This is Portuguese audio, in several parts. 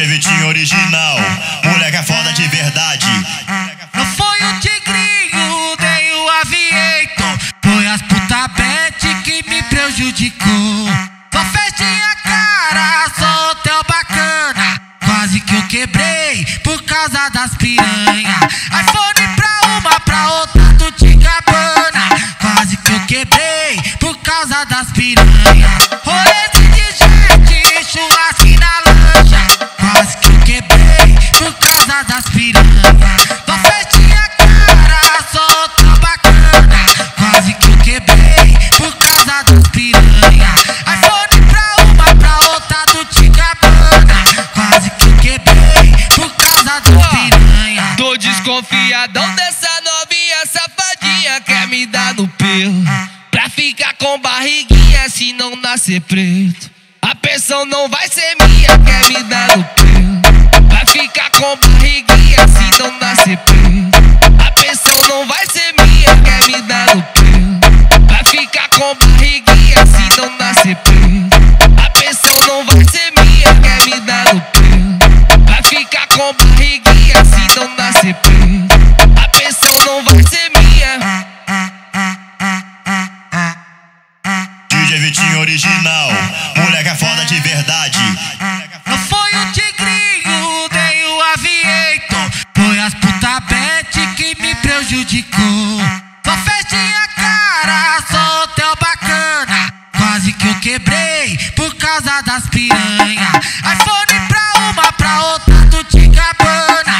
DJ Vitinho original, moleque é foda de verdade. Não foi o tigrinho, nem o aviator. Foi as puta bet que me prejudicou. Só festinha cara, só hotel bacana. Quase que eu quebrei por causa das piranha. iPhone pra uma, pra outra do Tigabana. Quase que eu quebrei por causa das piranha. Piranha. pra uma, pra outra do Tigabana. Quase que quebrei por causa das piranha. Tô desconfiadão dessa novinha safadinha Quer me dar no pelo Pra ficar com barriguinha se não nascer preto A pensão não vai ser minha Quer me dar no pelo Pra ficar com barriguinha se não nascer preto Não vai ser minha DJ Vitinho original, moleque é foda de verdade. Não foi o tigrinho, nem o aviator. Foi as puta bet que me prejudicou. Só festinha cara, só hotel bacana. Quase que eu quebrei por causa das piranha. iPhone pra uma, pra outra do Tigabana.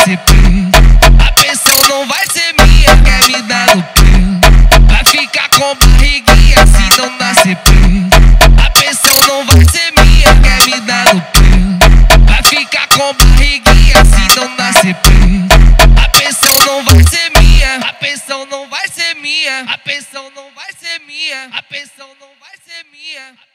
A pensão não vai ser minha, quer me dar no pé. Vai ficar com barriguinha se não dá preso. A pensão não vai ser minha, quer me dar no pé. Vai ficar com barriguinha se não dá preso. A pensão não vai ser minha, a pensão não vai ser minha, a pensão não vai ser minha, a pensão não vai ser minha.